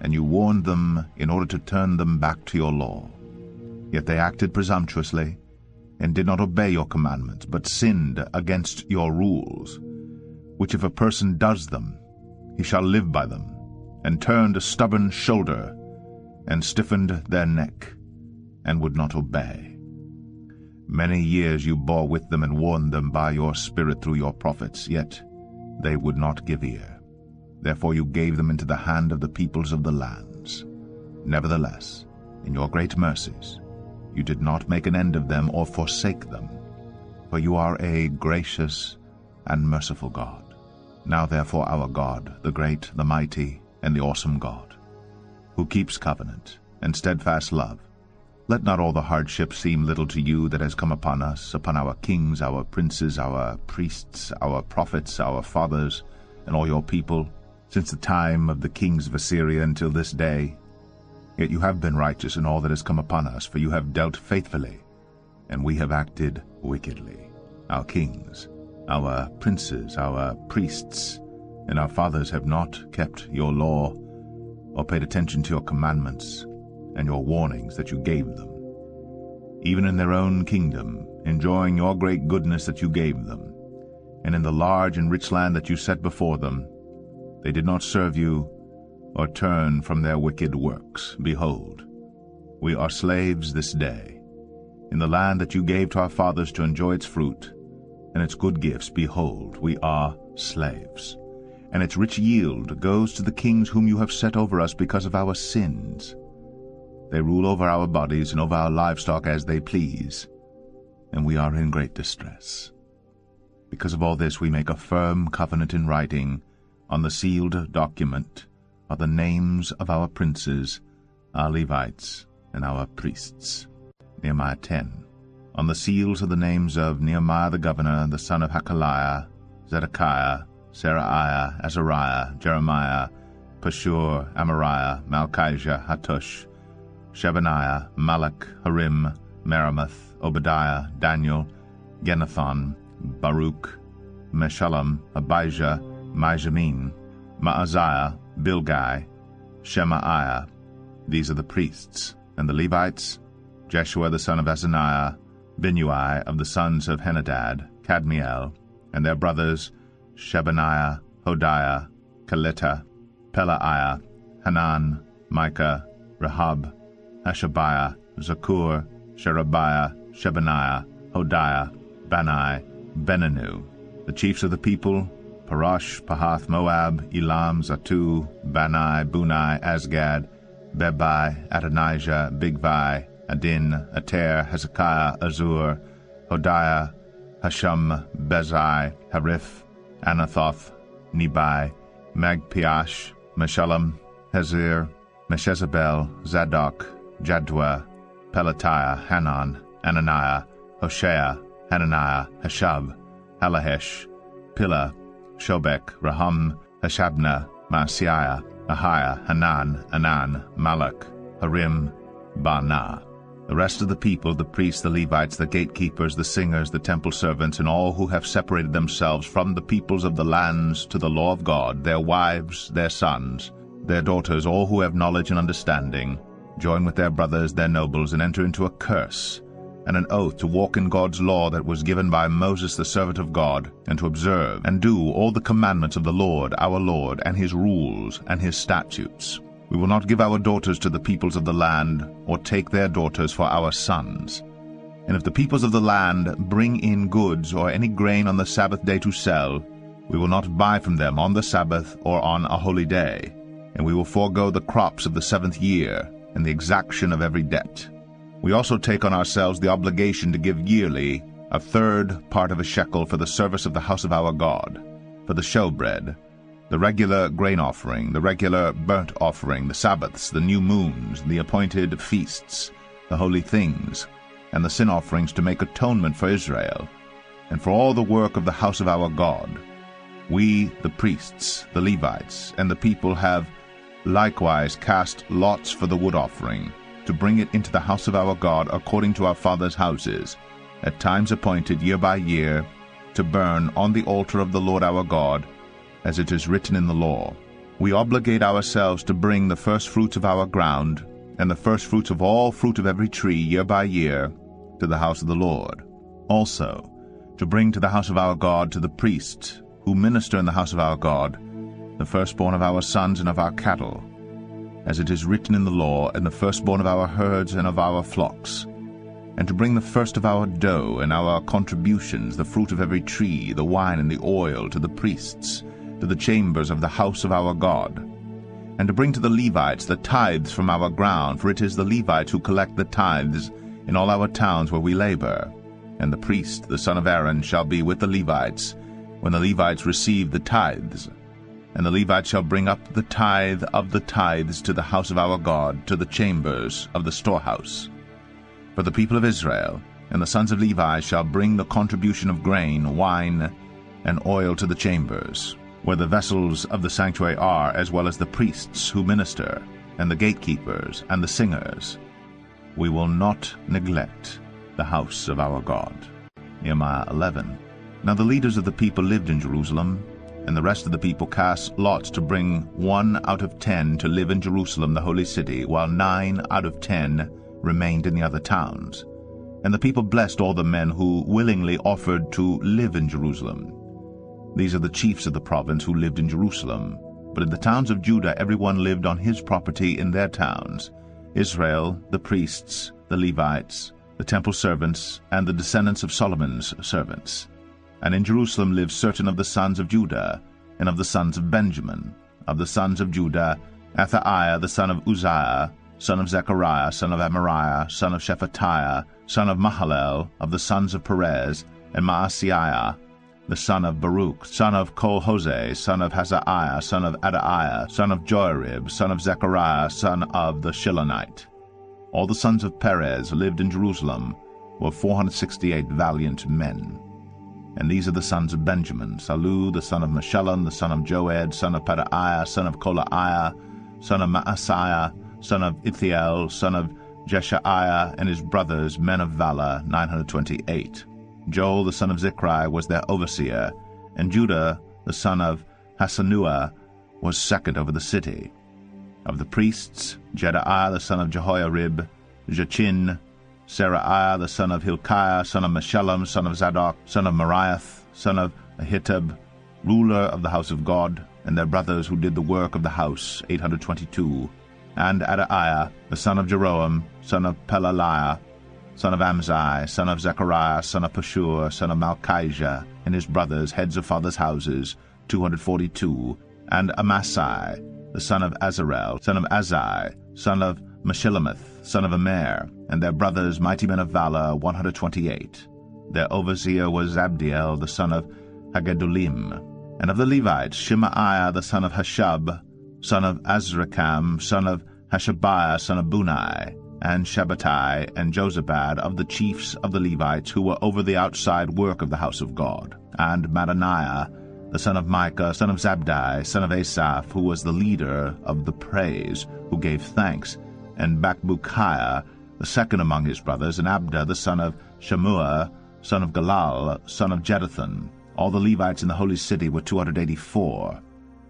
And you warned them in order to turn them back to your law. Yet they acted presumptuously, and did not obey your commandments, but sinned against your rules, which if a person does them, he shall live by them, and turned a stubborn shoulder and stiffened their neck, and would not obey. Many years you bore with them and warned them by your Spirit through your prophets, yet they would not give ear. Therefore you gave them into the hand of the peoples of the lands. Nevertheless, in your great mercies, you did not make an end of them or forsake them, for you are a gracious and merciful God. Now therefore our God, the great, the mighty, and the awesome God, who keeps covenant and steadfast love. Let not all the hardship seem little to you that has come upon us, upon our kings, our princes, our priests, our prophets, our fathers, and all your people, since the time of the kings of Assyria until this day. Yet you have been righteous in all that has come upon us, for you have dealt faithfully, and we have acted wickedly. Our kings, our princes, our priests, and our fathers have not kept your law or paid attention to your commandments and your warnings that you gave them. Even in their own kingdom, enjoying your great goodness that you gave them, and in the large and rich land that you set before them, they did not serve you or turn from their wicked works. Behold, we are slaves this day. In the land that you gave to our fathers to enjoy its fruit and its good gifts, behold, we are slaves and its rich yield goes to the kings whom you have set over us because of our sins. They rule over our bodies and over our livestock as they please, and we are in great distress. Because of all this we make a firm covenant in writing, on the sealed document are the names of our princes, our Levites, and our priests. Nehemiah 10. On the seals are the names of Nehemiah the governor, the son of Hacaliah, Zedekiah, Seraiah, Azariah, Jeremiah, Pashhur, Amariah, Malchijah, Hattush, Shebaniah, Malluch, Harim, Meremoth, Obadiah, Daniel, Ginnethon, Baruch, Meshullam, Abijah, Mijamin, Maaziah, Bilgai, Shemaiah. These are the priests. And the Levites, Jeshua the son of Azaniah, Binnui of the sons of Henadad, Kadmiel, and their brothers Shebaniah, Hodiah, Kelita, Pelaiah, Hanan, Mica, Rehob, Hashabiah, Zaccur, Sherebiah, Shebaniah, Hodiah, Bani, Beninu. The chiefs of the people, Parosh, Pahath, Moab, Elam, Zattu, Bani, Bunni, Azgad, Bebai, Adonijah, Bigvai, Adin, Ater, Hezekiah, Azzur, Hodiah, Hashum, Bezai, Hariph, Anathoth, Nebai, Magpiash, Meshullam, Hezir, Meshezabel, Zadok, Jaddua, Pelatiah, Hanan, Anaiah, Hoshea, Hananiah, Hashab, Hallohesh, Pilha, Shobek, Rehum, Hashabnah, Maaseiah, Ahiah, Hanan, Anan, Malluch, Harim, Baanah. The rest of the people, the priests, the Levites, the gatekeepers, the singers, the temple servants, and all who have separated themselves from the peoples of the lands to the law of God, their wives, their sons, their daughters, all who have knowledge and understanding, join with their brothers, their nobles, and enter into a curse and an oath to walk in God's law that was given by Moses the servant of God, and to observe and do all the commandments of the Lord our Lord, and his rules and his statutes. We will not give our daughters to the peoples of the land, or take their daughters for our sons. And if the peoples of the land bring in goods or any grain on the Sabbath day to sell, we will not buy from them on the Sabbath or on a holy day, and we will forego the crops of the seventh year, and the exaction of every debt. We also take on ourselves the obligation to give yearly a third part of a shekel for the service of the house of our God, for the showbread, the regular grain offering, the regular burnt offering, the Sabbaths, the new moons, the appointed feasts, the holy things, and the sin offerings to make atonement for Israel, and for all the work of the house of our God. We, the priests, the Levites, and the people have likewise cast lots for the wood offering, to bring it into the house of our God according to our fathers' houses, at times appointed year by year, to burn on the altar of the Lord our God, as it is written in the law. We obligate ourselves to bring the first fruits of our ground, and the first fruits of all fruit of every tree year by year, to the house of the Lord. Also, to bring to the house of our God to the priests, who minister in the house of our God, the firstborn of our sons and of our cattle, as it is written in the law, and the firstborn of our herds and of our flocks, and to bring the first of our dough and our contributions, the fruit of every tree, the wine and the oil, to the priests, to the chambers of the house of our God, and to bring to the Levites the tithes from our ground, for it is the Levites who collect the tithes in all our towns where we labor. And the priest, the son of Aaron, shall be with the Levites, when the Levites receive the tithes. And the Levites shall bring up the tithe of the tithes to the house of our God, to the chambers of the storehouse. For the people of Israel and the sons of Levi shall bring the contribution of grain, wine, and oil to the chambers, where the vessels of the sanctuary are, as well as the priests who minister, and the gatekeepers, and the singers. We will not neglect the house of our God. Nehemiah 11. Now the leaders of the people lived in Jerusalem, and the rest of the people cast lots to bring one out of ten to live in Jerusalem, the holy city, while nine out of ten remained in the other towns. And the people blessed all the men who willingly offered to live in Jerusalem. These are the chiefs of the province who lived in Jerusalem. But in the towns of Judah everyone lived on his property in their towns Israel, the priests, the Levites, the temple servants, and the descendants of Solomon's servants. And in Jerusalem lived certain of the sons of Judah, and of the sons of Benjamin. Of the sons of Judah, Athaiah the son of Uzziah, son of Zechariah, son of Amariah, son of Shephatiah, son of Mahalalel, of the sons of Perez, and Maaseiah, the son of Baruch, son of Col-hozeh, son of Hazaiah, son of Adaiah, son of Joiarib, son of Zechariah, son of the Shilonite. All the sons of Perez lived in Jerusalem, were 468 valiant men. And these are the sons of Benjamin, Sallu the son of Meshullam, the son of Joed, son of Pedaiah, son of Kolaiah, son of Maaseiah, son of Ithiel, son of Jeshaiah, and his brothers, men of valor, 928. Joel the son of Zichri was their overseer, and Judah the son of Hassenuah was second over the city. Of the priests, Jedaiah the son of Jehoiarib, Jachin, Seraiah the son of Hilkiah, son of Meshullam, son of Zadok, son of Meraioth, son of Ahitub, ruler of the house of God, and their brothers who did the work of the house, 822, and Adaiah, the son of Jeroham, son of Pelaliah, son of Amzi, son of Zechariah, son of Pashhur, son of Malchijah, and his brothers, heads of fathers' houses, 242, and Amashsai, the son of Azarel, son of Ahzai, son of Meshillemoth, son of Immer, and their brothers, mighty men of valor, 128. Their overseer was Zabdiel, the son of Haggedolim. And of the Levites, Shemaiah, the son of Hashab, son of Azrikam, son of Hashabiah, son of Bunni, and Shabbethai and Jozabad of the chiefs of the Levites who were over the outside work of the house of God, and Mattaniah, the son of Mica, son of Zabdi, son of Asaph, who was the leader of the praise, who gave thanks, and Bakbukiah, the second among his brothers, and Abda, the son of Shammua, son of Galal, son of Jeduthun. All the Levites in the holy city were 284.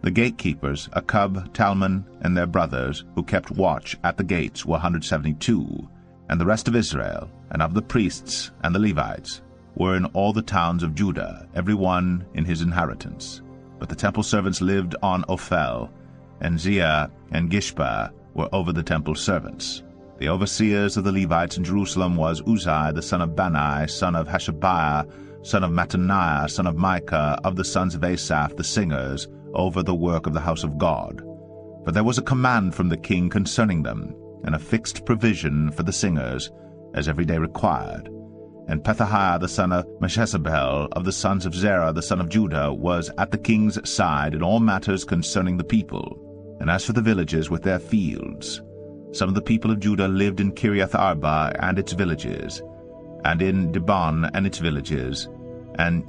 The gatekeepers, Akkub, Talmon, and their brothers, who kept watch at the gates, were 172. And the rest of Israel, and of the priests and the Levites, were in all the towns of Judah, every one in his inheritance. But the temple servants lived on Ophel, and Ziha and Gishpa were over the temple servants. The overseers of the Levites in Jerusalem was Uzzi the son of Bani, son of Hashabiah, son of Mattaniah, son of Mica, of the sons of Asaph, the singers, over the work of the house of God. For there was a command from the king concerning them, and a fixed provision for the singers, as every day required. And Pethahiah the son of Meshezabel, of the sons of Zerah the son of Judah, was at the king's side in all matters concerning the people. And as for the villages with their fields, some of the people of Judah lived in Kiriath Arba and its villages, and in Dibon and its villages, and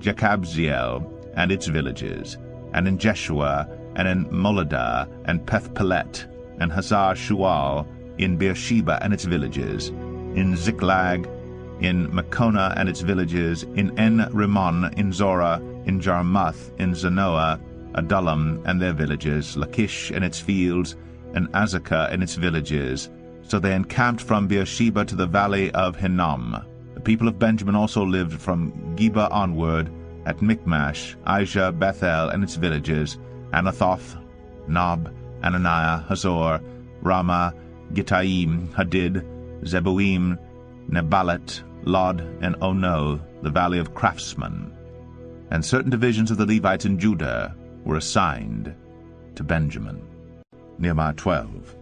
Jekabzeel and its villages, and in Jeshua, and in Moladah, and Beth-pelet, and Hazar Shual, in Beersheba and its villages, in Ziklag, in Meconah and its villages, in En-rimmon, in Zorah, in Jarmuth, in Zanoah, Adullam and their villages, Lachish and its fields, and Azekah and its villages. So they encamped from Beersheba to the valley of Hinnom. The people of Benjamin also lived from Geba onward, at Michmash, Aija, Bethel and its villages, Anathoth, Nob, Ananiah, Hazor, Ramah, Gittaim, Hadid, Zeboim, Neballat, Lod, and Ono, the valley of craftsmen. And certain divisions of the Levites in Judah were assigned to Benjamin. Nehemiah 12.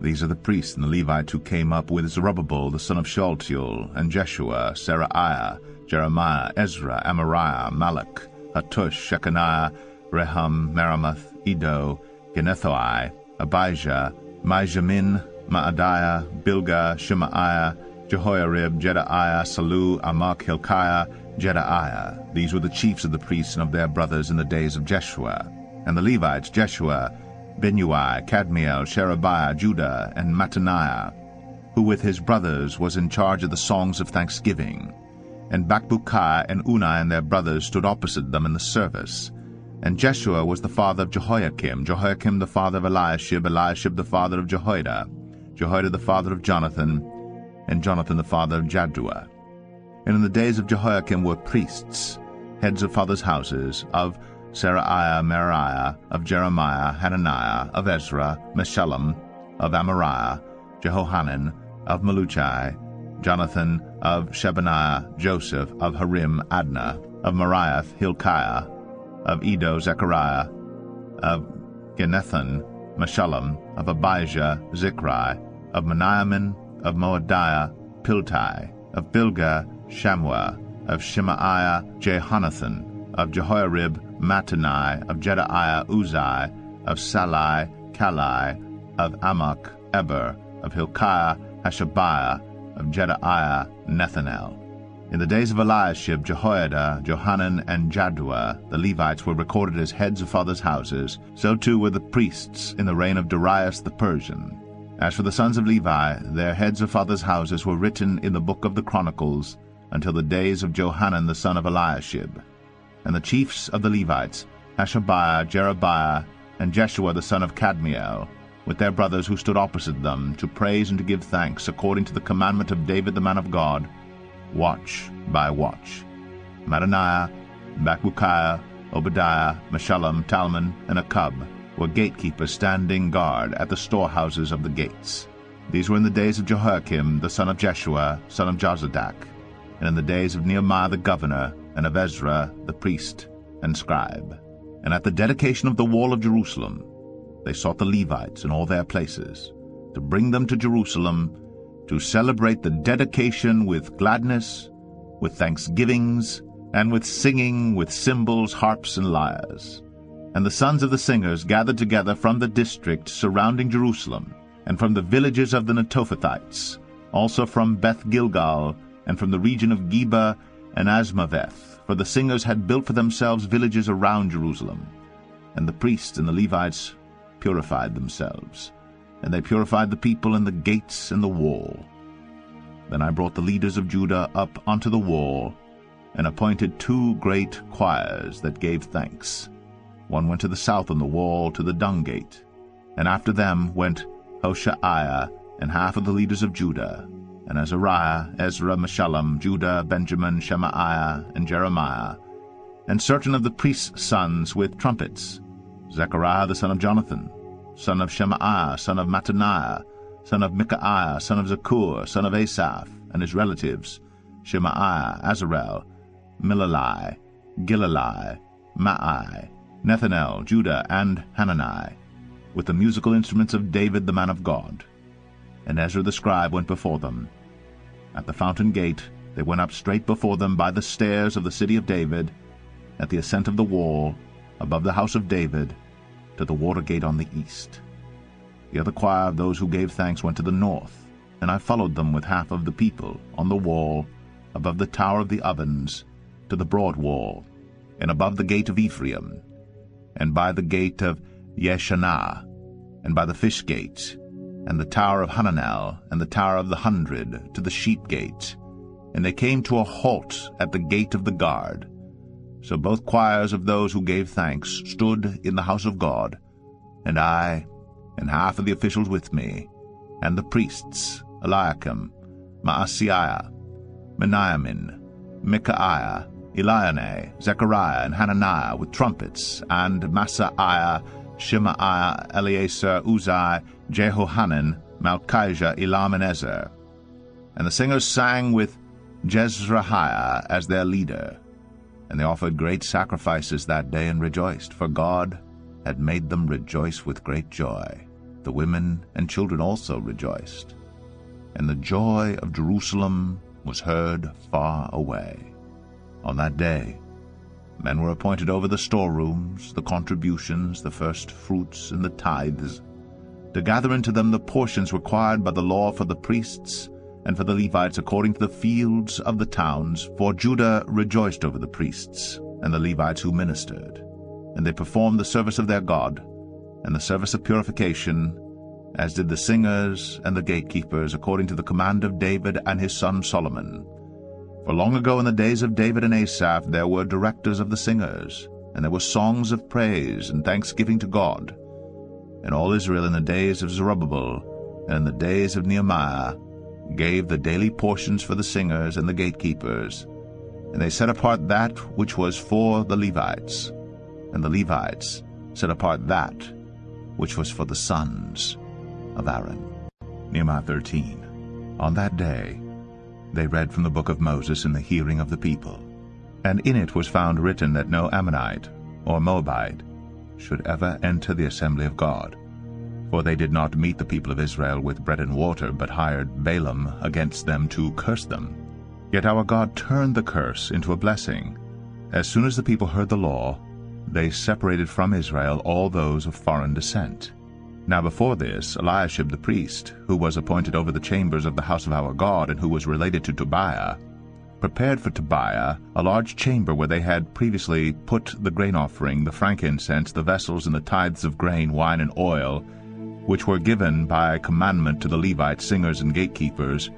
These are the priests and the Levites who came up with Zerubbabel the son of Shealtiel, and Jeshua, Seraiah, Jeremiah, Ezra, Amariah, Malluch, Hattush, Shecaniah, Rehum, Meremoth, Iddo, Ginnethoi, Abijah, Mijamin, Maadiah, Bilgah, Shemaiah, Jehoiarib, Jedaiah, Sallu, Amok, Hilkiah, Jedaiah. These were the chiefs of the priests and of their brothers in the days of Jeshua. And the Levites, Jeshua, Binnui, Kadmiel, Sherebiah, Judah, and Mattaniah, who with his brothers was in charge of the songs of thanksgiving. And Bakbukiah and Unni and their brothers stood opposite them in the service. And Jeshua was the father of Jehoiakim, Jehoiakim the father of Eliashib, Eliashib the father of Jehoiada, Jehoiada the father of Jonathan, and Jonathan the father of Jaddua. And in the days of Jehoiakim were priests, heads of fathers' houses, of Seraiah, Meraiah, of Jeremiah, Hananiah, of Ezra, Meshullam, of Amariah, Jehohanan, of Malluchi, Jonathan of Shebaniah, Joseph of Harim, Adna, of Meraioth, Helkai, of Iddo, Zechariah, of Ginnethon, Meshullam, of Abijah, Zichri, of Miniamin, of Moadiah, Piltai, of Bilgah, Shammua, of Shemaiah, Jehonathan, of Jehoiarib, Mattenai, of Jedaiah, Uzai, of Sallai, Kallai, of Amok, Eber, of Hilkiah, Hashabiah, of Jedaiah, Nethanel. In the days of Eliashib, Jehoiada, Johanan, and Jaddua, the Levites were recorded as heads of fathers' houses. So too were the priests in the reign of Darius the Persian. As for the sons of Levi, their heads of fathers' houses were written in the book of the Chronicles until the days of Johanan the son of Eliashib. And the chiefs of the Levites, Hashabiah, Sherebiah, and Jeshua the son of Kadmiel, with their brothers who stood opposite them, to praise and to give thanks according to the commandment of David the man of God, watch by watch. Mattaniah, Bakbukiah, Obadiah, Meshullam, Talmon, and Akkub were gatekeepers standing guard at the storehouses of the gates. These were in the days of Jehoiakim, the son of Jeshua, son of Jozadak, and in the days of Nehemiah the governor, and of Ezra the priest and scribe. And at the dedication of the wall of Jerusalem, they sought the Levites in all their places, to bring them to Jerusalem, to celebrate the dedication with gladness, with thanksgivings, and with singing with cymbals, harps, and lyres. And the sons of the singers gathered together from the district surrounding Jerusalem, and from the villages of the Netophathites, also from Beth Gilgal, and from the region of Geba and Azmaveth, for the singers had built for themselves villages around Jerusalem. And the priests and the Levites purified themselves, and they purified the people and the gates and the wall. Then I brought the leaders of Judah up unto the wall, and appointed two great choirs that gave thanks. One went to the south on the wall to the dung gate, and after them went Hoshaiah and half of the leaders of Judah, and Azariah, Ezra, Meshullam, Judah, Benjamin, Shemaiah, and Jeremiah, and certain of the priests' sons with trumpets, Zechariah the son of Jonathan, son of Shemaiah, son of Mattaniah, son of Micaiah, son of Zaccur, son of Asaph, and his relatives, Shemaiah, Azarel, Milalai, Gilalai, Maai, Nethanel, Judah, and Hanani, with the musical instruments of David the man of God. And Ezra the scribe went before them. At the fountain gate they went up straight before them by the stairs of the city of David, at the ascent of the wall, above the house of David, to the water gate on the east. The other choir of those who gave thanks went to the north, and I followed them with half of the people, on the wall, above the tower of the ovens, to the broad wall, and above the gate of Ephraim, and by the gate of Yeshanah, and by the fish gate, and the tower of Hananel, and the tower of the hundred, to the sheep gate. And they came to a halt at the gate of the guard. So both choirs of those who gave thanks stood in the house of God, and I, and half of the officials with me, and the priests, Eliakim, Maaseiah, Miniamin, Micaiah, Elioenai, Zechariah, and Hananiah with trumpets, and Maaseiah, Shemaiah, Eleazar, Uzzi, Jehohanan, Malchijah, Elam, and Ezer. And the singers sang with Jezrahiah as their leader. And they offered great sacrifices that day and rejoiced, for God had made them rejoice with great joy. The women and children also rejoiced. And the joy of Jerusalem was heard far away. On that day, men were appointed over the storerooms, the contributions, the first fruits, and the tithes, to gather into them the portions required by the law for the priests and for the Levites according to the fields of the towns, for Judah rejoiced over the priests and the Levites who ministered. And they performed the service of their God, and the service of purification, as did the singers and the gatekeepers, according to the command of David and his son Solomon. For long ago in the days of David and Asaph there were directors of the singers, and there were songs of praise and thanksgiving to God. And all Israel in the days of Zerubbabel and in the days of Nehemiah gave the daily portions for the singers and the gatekeepers, and they set apart that which was for the Levites, and the Levites set apart that which was for the sons of Aaron. Nehemiah 13. On that day they read from the book of Moses in the hearing of the people, and in it was found written that no Ammonite or Moabite should ever enter the assembly of God. For they did not meet the people of Israel with bread and water, but hired Balaam against them to curse them. Yet our God turned the curse into a blessing. As soon as the people heard the law, they separated from Israel all those of foreign descent. Now before this, Eliashib the priest, who was appointed over the chambers of the house of our God, and who was related to Tobiah, prepared for Tobiah a large chamber where they had previously put the grain offering, the frankincense, the vessels, and the tithes of grain, wine, and oil, which were given by commandment to the Levite singers, and gatekeepers,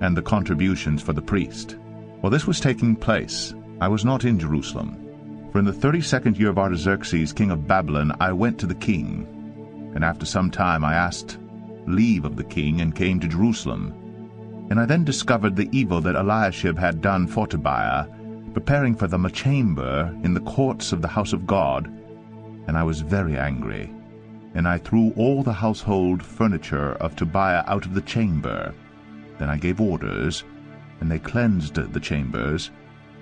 and the contributions for the priest. While this was taking place, I was not in Jerusalem. For in the thirty-second year of Artaxerxes, king of Babylon, I went to the king, and after some time I asked leave of the king and came to Jerusalem. And I then discovered the evil that Eliashib had done for Tobiah, preparing for them a chamber in the courts of the house of God, and I was very angry. And I threw all the household furniture of Tobiah out of the chamber. Then I gave orders, and they cleansed the chambers,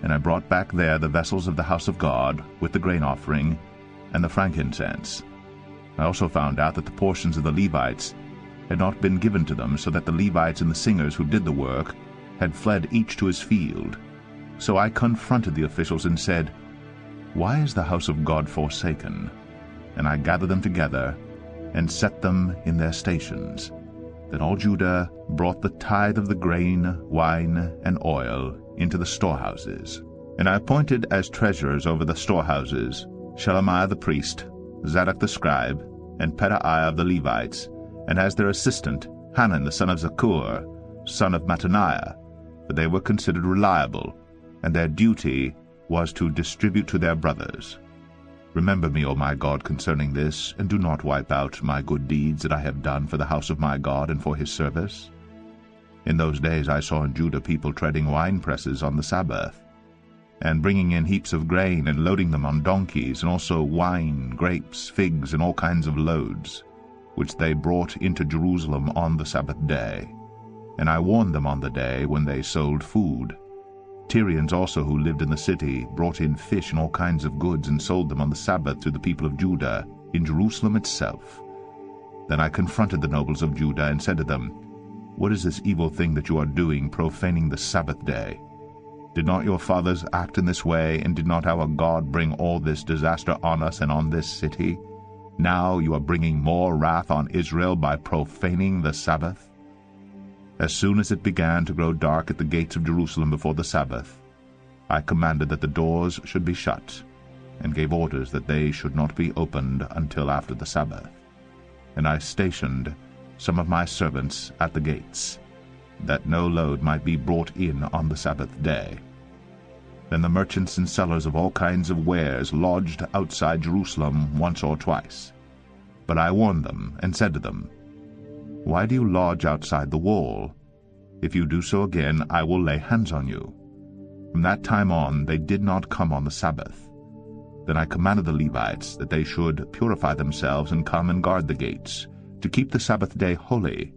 and I brought back there the vessels of the house of God, with the grain offering, and the frankincense. I also found out that the portions of the Levites had not been given to them, so that the Levites and the singers who did the work had fled each to his field. So I confronted the officials and said, Why is the house of God forsaken? And I gathered them together and set them in their stations. Then all Judah brought the tithe of the grain, wine, and oil into the storehouses. And I appointed as treasurers over the storehouses Shelemiah the priest, Zadok the scribe, and Pedaiah of the Levites, and as their assistant Hanan the son of Zaccur, son of Mattaniah, for they were considered reliable, and their duty was to distribute to their brothers. Remember me, O my God, concerning this, and do not wipe out my good deeds that I have done for the house of my God and for his service. In those days I saw in Judah people treading wine presses on the Sabbath, and bringing in heaps of grain and loading them on donkeys, and also wine, grapes, figs, and all kinds of loads, which they brought into Jerusalem on the Sabbath day. And I warned them on the day when they sold food. Tyrians also who lived in the city brought in fish and all kinds of goods and sold them on the Sabbath to the people of Judah in Jerusalem itself. Then I confronted the nobles of Judah and said to them, What is this evil thing that you are doing, profaning the Sabbath day? Did not your fathers act in this way, and did not our God bring all this disaster on us and on this city? Now you are bringing more wrath on Israel by profaning the Sabbath? As soon as it began to grow dark at the gates of Jerusalem before the Sabbath, I commanded that the doors should be shut, and gave orders that they should not be opened until after the Sabbath. And I stationed some of my servants at the gates, that no load might be brought in on the Sabbath day. Then the merchants and sellers of all kinds of wares lodged outside Jerusalem once or twice. But I warned them, and said to them, Why do you lodge outside the wall? If you do so again, I will lay hands on you. From that time on they did not come on the Sabbath. Then I commanded the Levites that they should purify themselves and come and guard the gates, to keep the Sabbath day holy.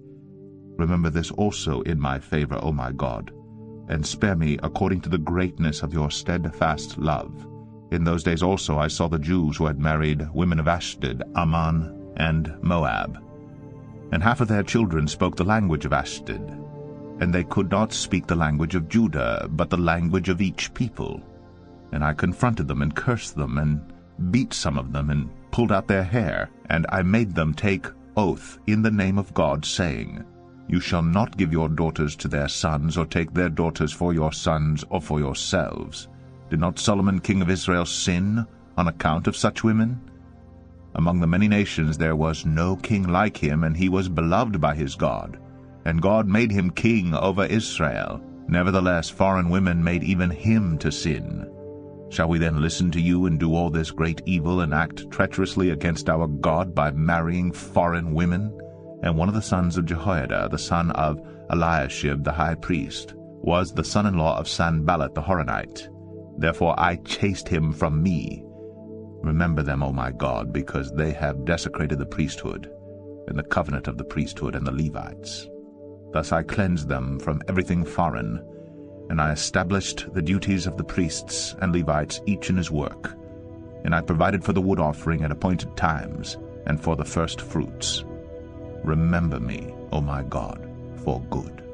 Remember this also in my favor, O my God, and spare me according to the greatness of your steadfast love. In those days also I saw the Jews who had married women of Ashdod, Ammon, and Moab. And half of their children spoke the language of Ashdod, and they could not speak the language of Judah, but the language of each people. And I confronted them and cursed them, and beat some of them, and pulled out their hair, and I made them take oath in the name of God, saying, You shall not give your daughters to their sons, or take their daughters for your sons, or for yourselves. Did not Solomon king of Israel sin on account of such women? Among the many nations there was no king like him, and he was beloved by his God. And God made him king over Israel. Nevertheless foreign women made even him to sin. Shall we then listen to you and do all this great evil and act treacherously against our God by marrying foreign women? And one of the sons of Jehoiada, the son of Eliashib the high priest, was the son-in-law of Sanballat the Horonite. Therefore I chased him from me. Remember them, O my God, because they have desecrated the priesthood, and the covenant of the priesthood and the Levites. Thus I cleansed them from everything foreign, and I established the duties of the priests and Levites each in his work, and I provided for the wood offering at appointed times, and for the first fruits. Remember me, O my God, for good.